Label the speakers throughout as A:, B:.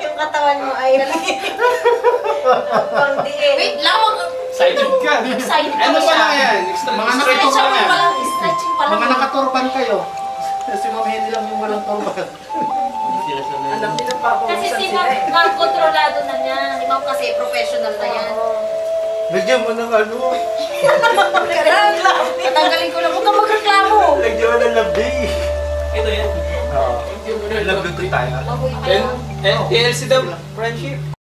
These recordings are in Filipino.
A: Yung katawan mo ay pang diin.
B: Wait lang, wag-
C: Excited ka.
B: excited
C: Ano
B: pa
C: lang yan?
D: Mga
C: lang yan.
B: stretching pa lang.
D: Mga nakaturban kayo. Si Ma'am Henny lang yung walang turban.
A: Alam nila pa ako.
B: Kasi si Ma'am, Ma'am, kontrolado na niya. Si Ma'am kasi professional na yan.
D: Lagyan mo ng ano.
B: Tatanggalin ko lang, huwag kang magreklamo.
D: Lagyan mo ng labi.
C: Ito yan.
D: Oo. Nagluto tayo.
B: Baboy pa
C: And,
B: yan.
C: and TLC daw, friendship.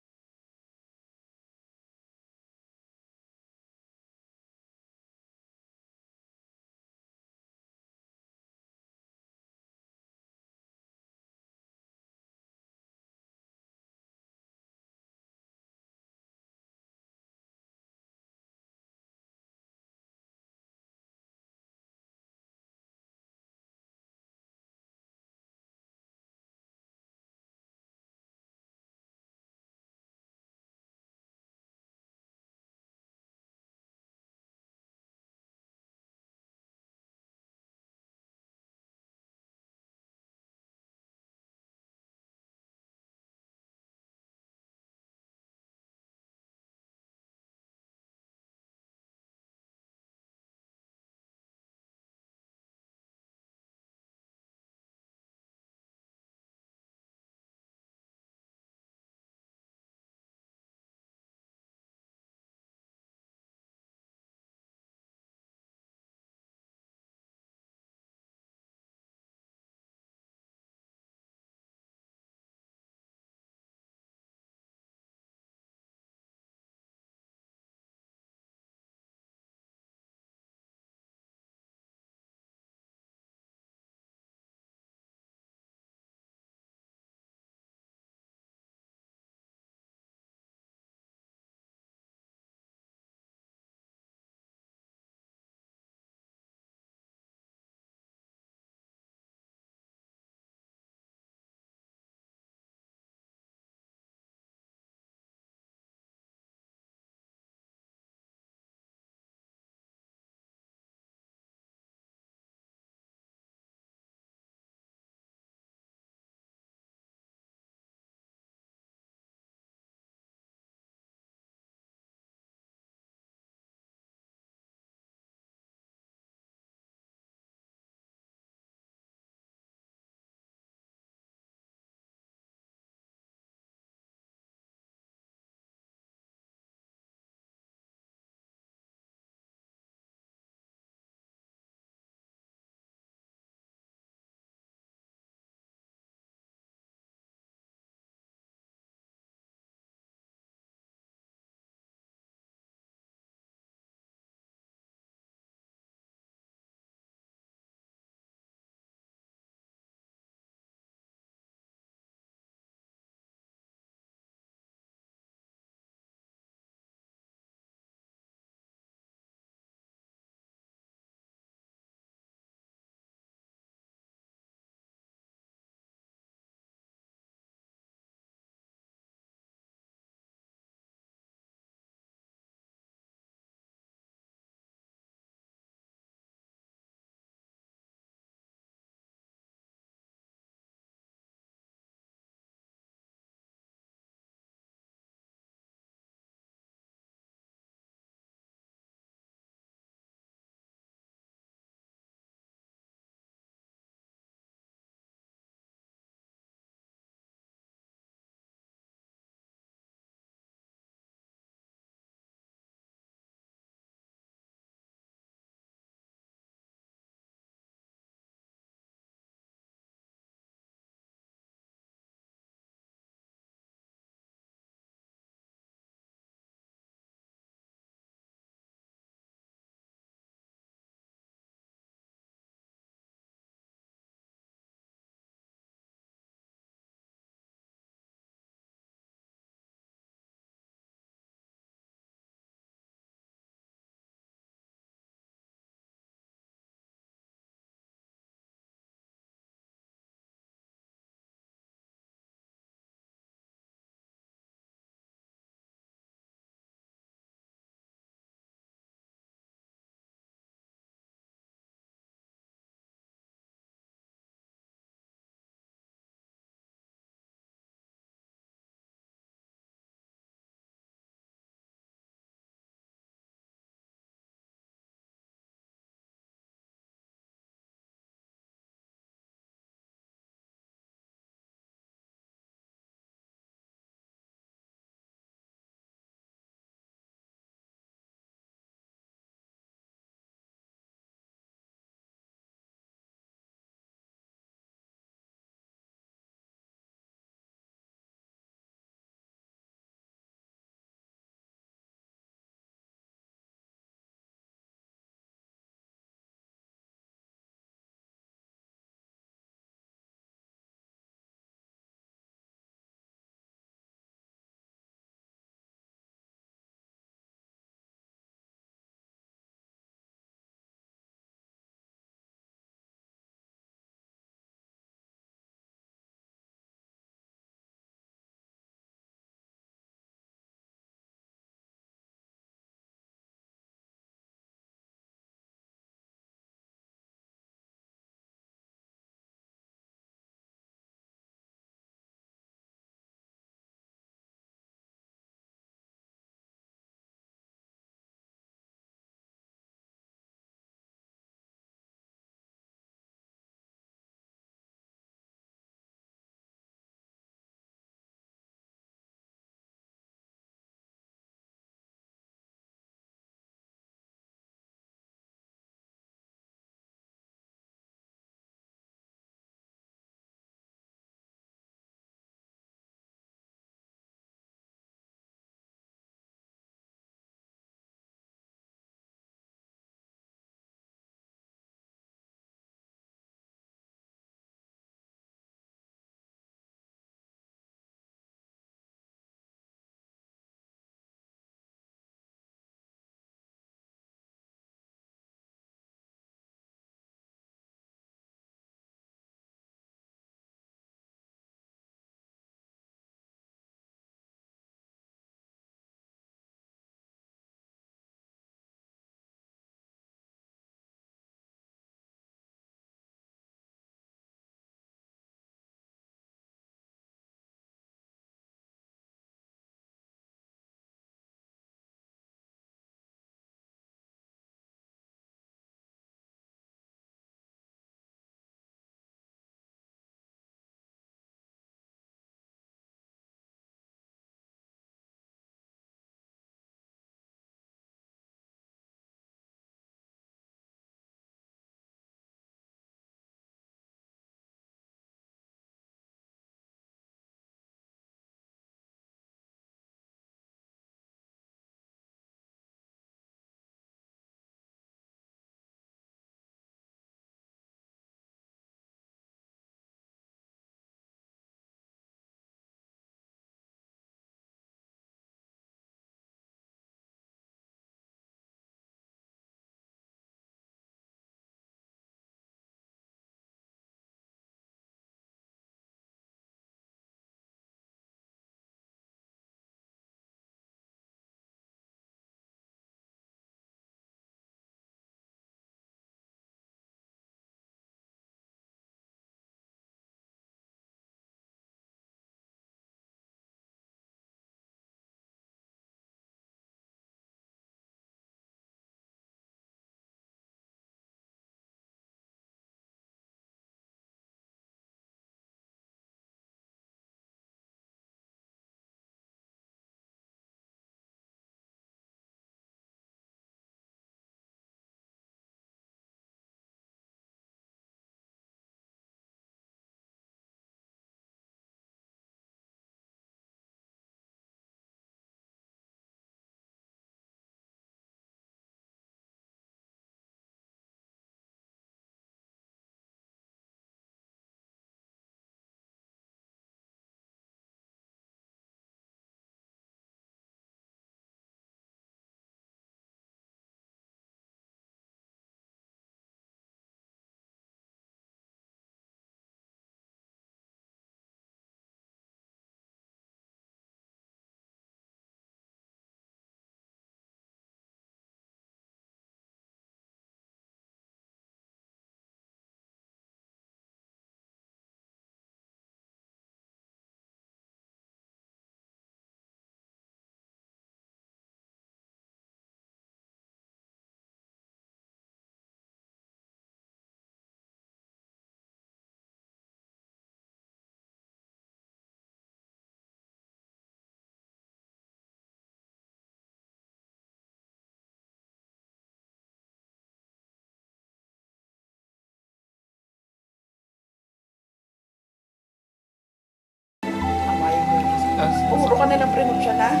E: Puro ka na ng prenupsya na.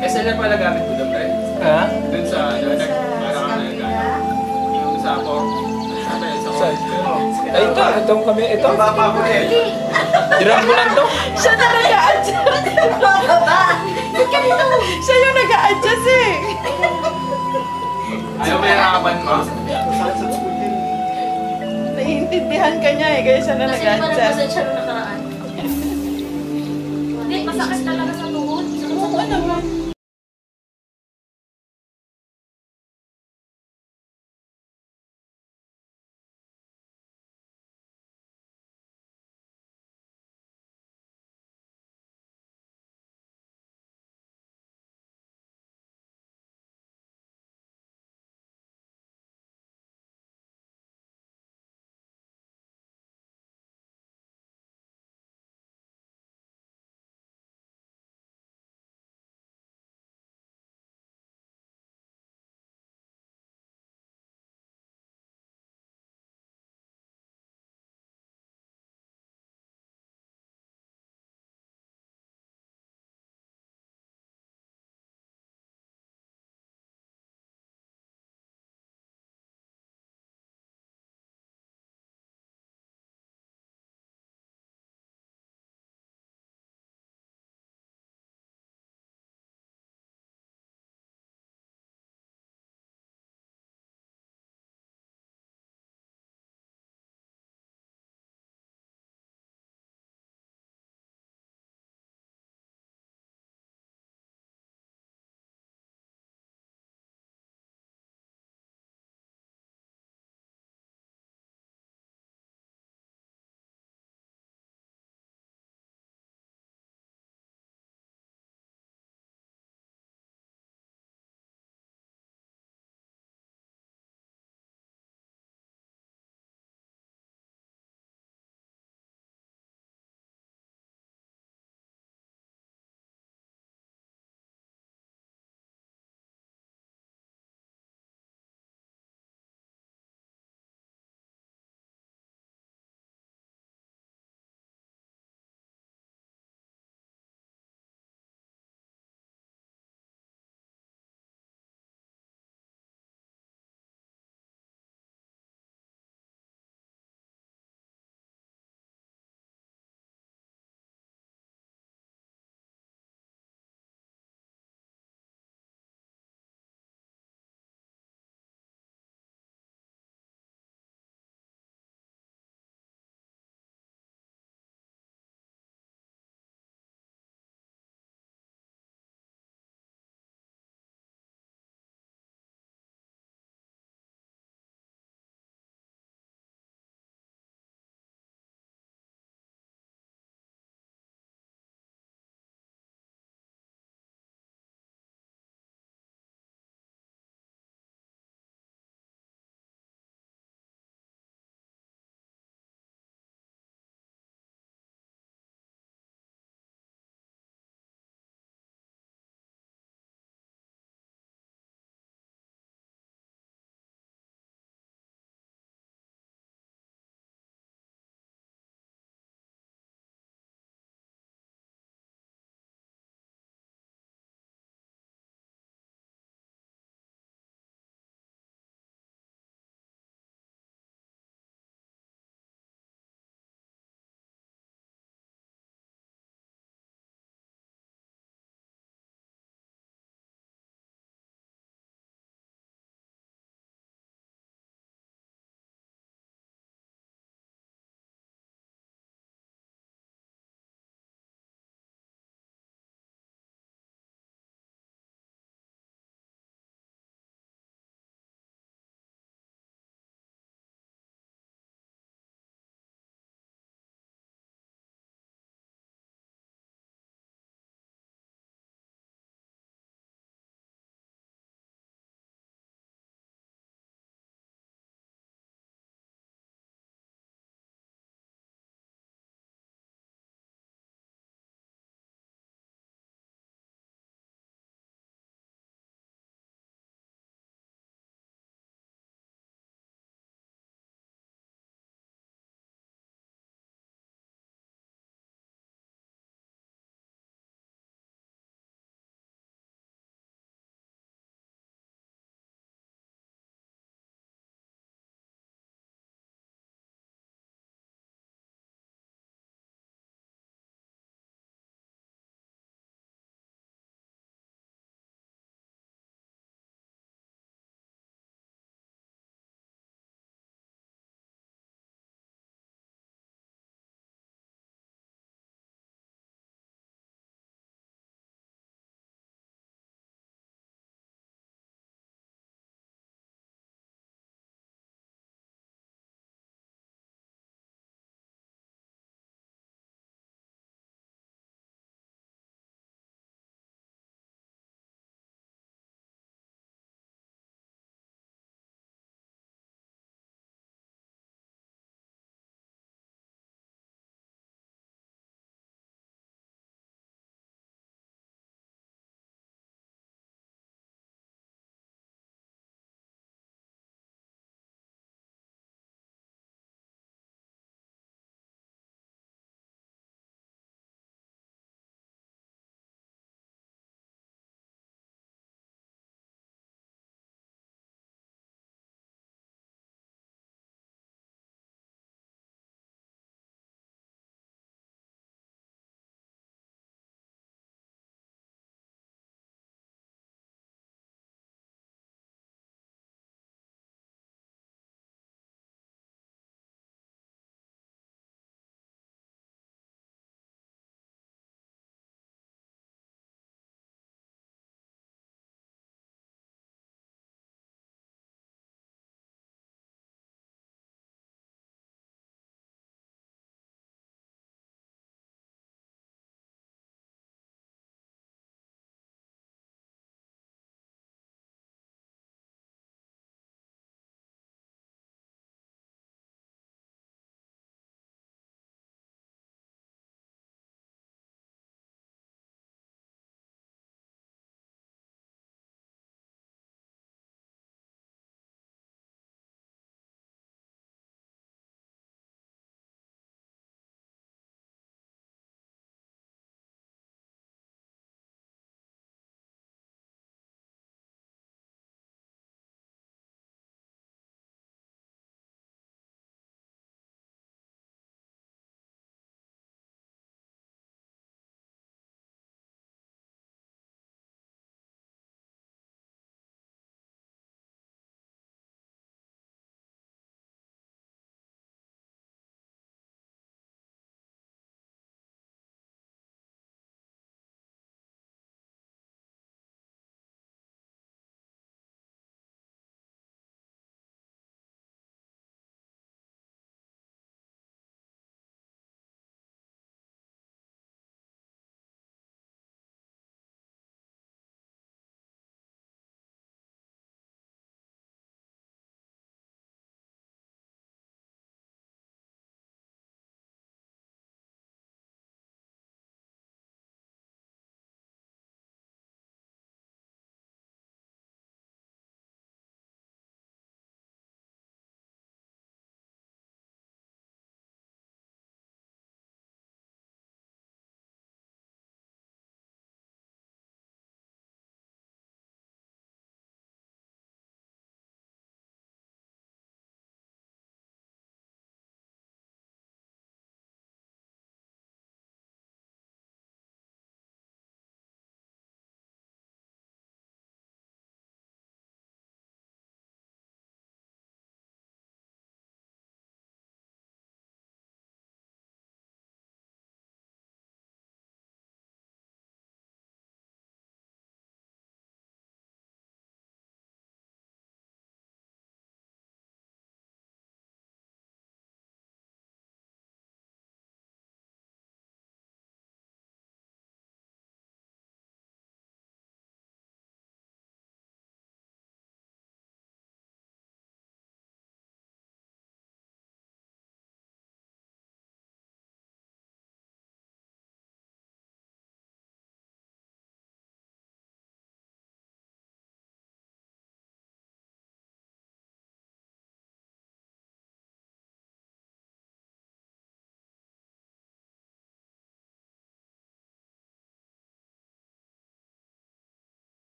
C: Eh, saan pala gamit mo doon, pre?
F: Ha?
C: Doon sa, doon, parang ano yung gamit. Yung sa. Ano yun, sa.
F: Ay, ito. Itong kami. Ito.
D: Baba ko eh.
F: Diram ko lang to.
E: Siya na nag-a-adjust. Siya yung nag-a-adjust eh.
C: Ayaw may harapan mo.
E: Naiintindihan ka niya eh, kaya siya na
B: Kasi di ba
E: nag-a-adjust.
B: nagpasensya nung nakaraan? Hindi, masakit talaga sa tuhod. Oo, ano naman.